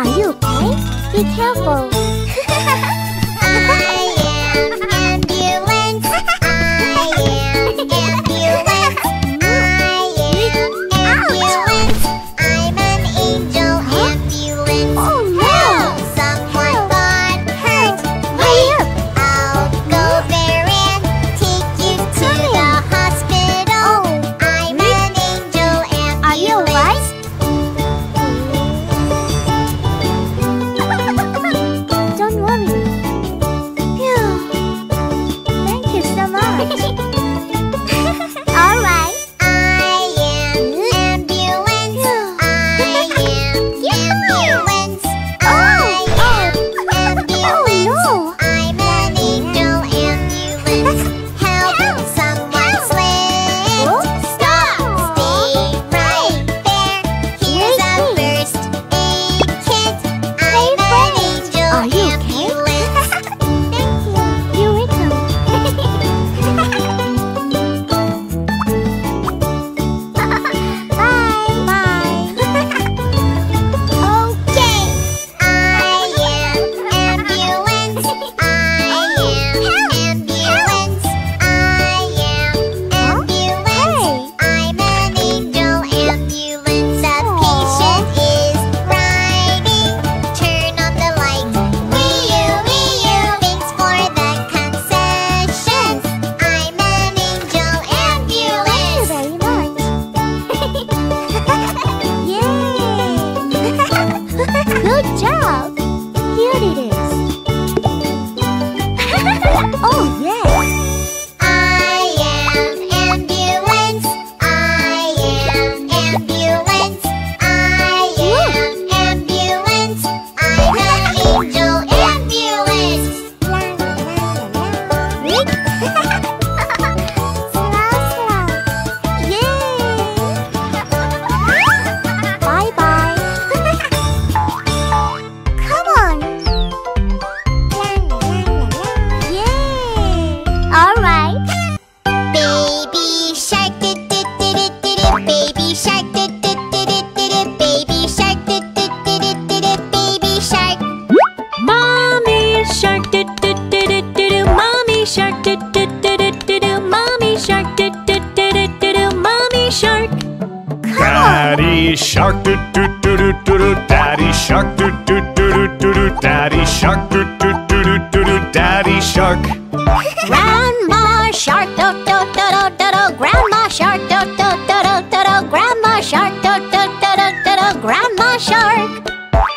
Are you okay? Be careful.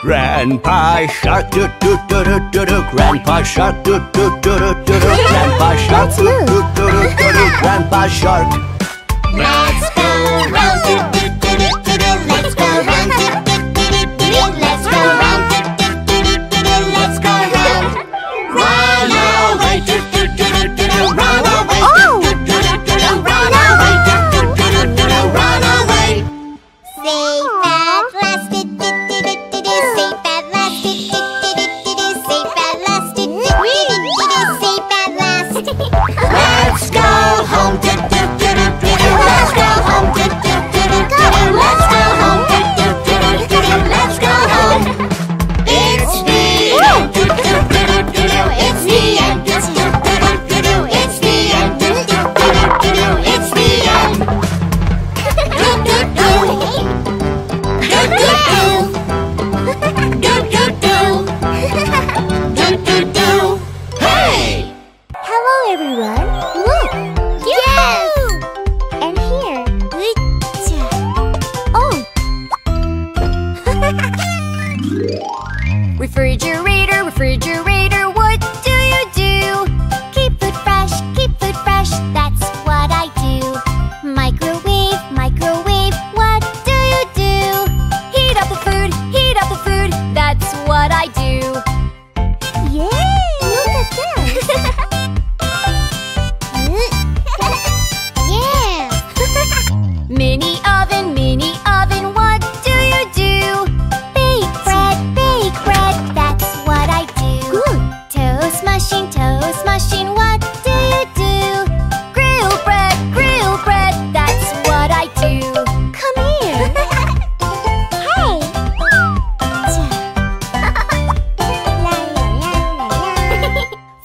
Grandpa Shark do do do do do do. Grandpa Shark do do do do. Do do Grandpa Shark do do do do do. Grandpa Shark Let's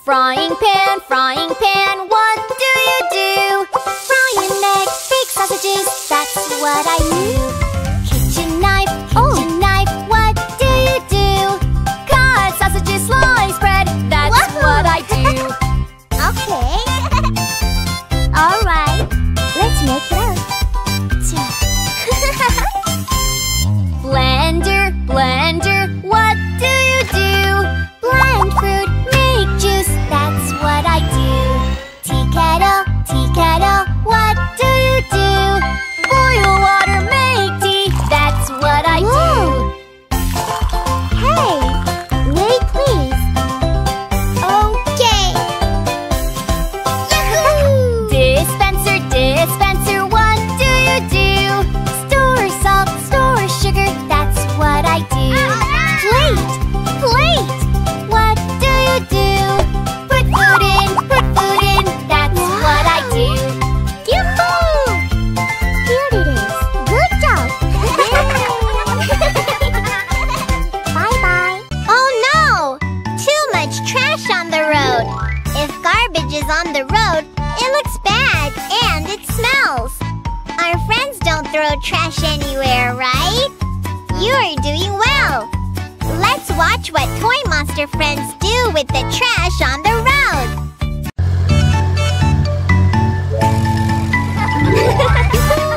frying pan. is on the road, it looks bad and it smells. Our friends don't throw trash anywhere, right? You are doing well. Let's watch what Toy Monster friends do with the trash on the road.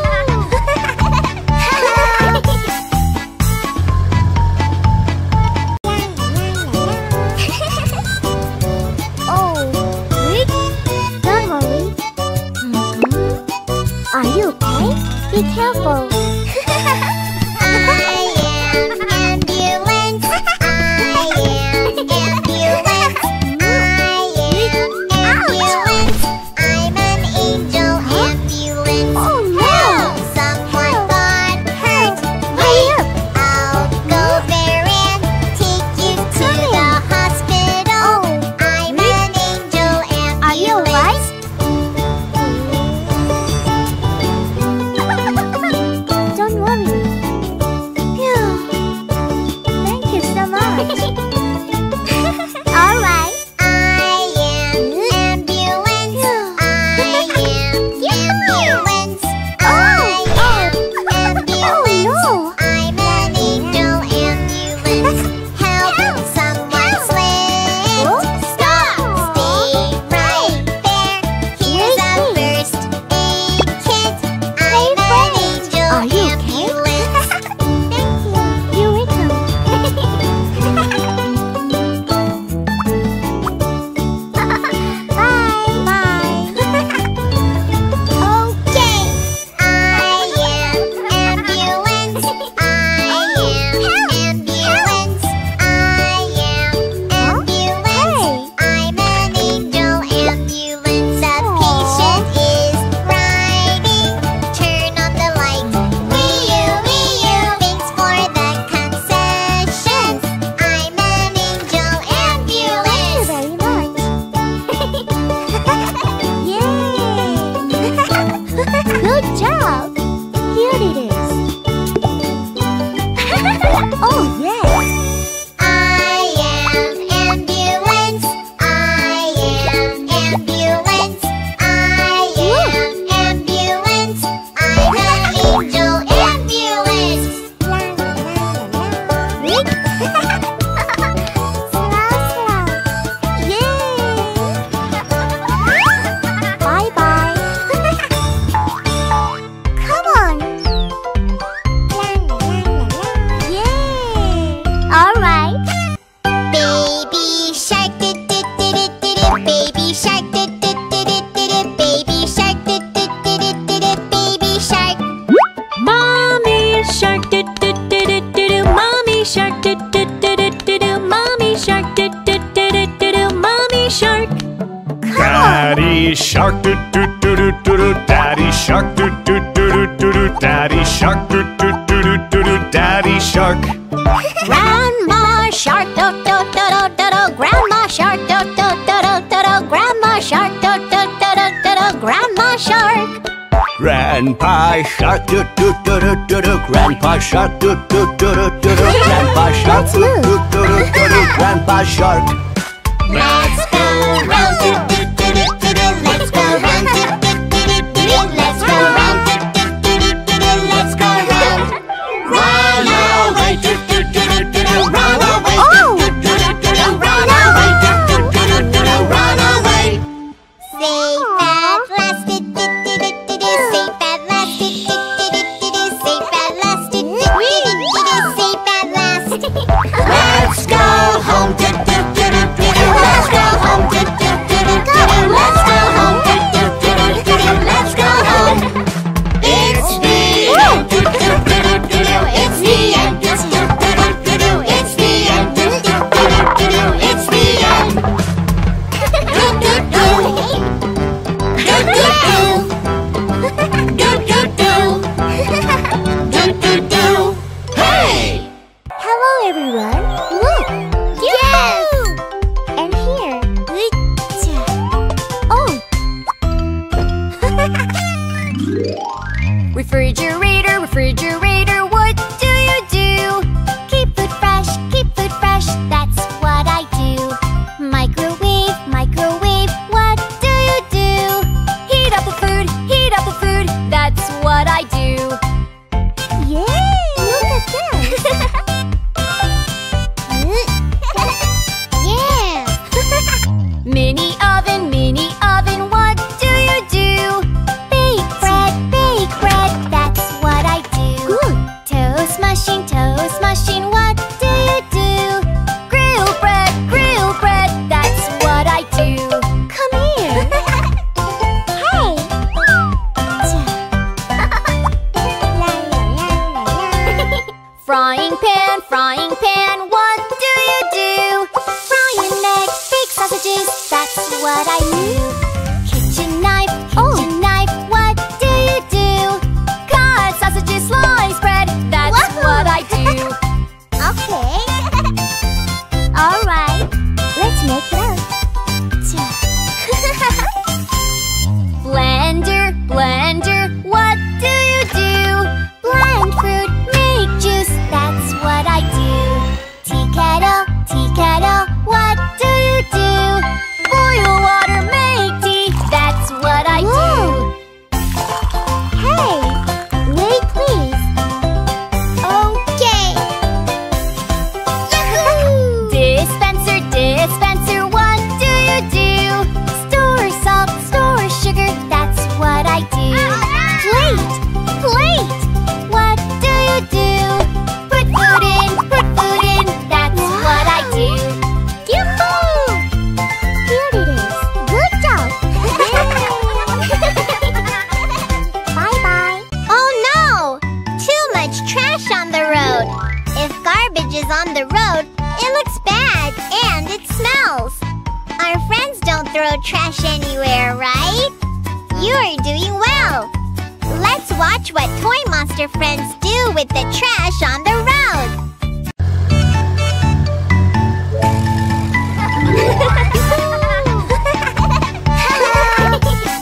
be careful. shark, doo doo doo doo doo doo, daddy shark, doo doo doo doo doo doo, daddy shark. Grandma shark, do do do do do grandma shark, do do do do do grandma shark, do do do do do grandma shark. Grandpa shark, do do do do do grandpa shark, do do do do do grandpa shark, do do do do grandpa shark. Let's pan, frying pan, what do you do? Frying eggs, bake sausages, that's what I do. Kitchen knife, kitchen oh. knife, what do you do? Cut sausages, slice bread, that's Whoa. what I do. okay. Alright, let's make it up. blender, blender. trash on the road. If garbage is on the road, it looks bad and it smells. Our friends don't throw trash anywhere, right? You are doing well. Let's watch what Toy Monster friends do with the trash on the road.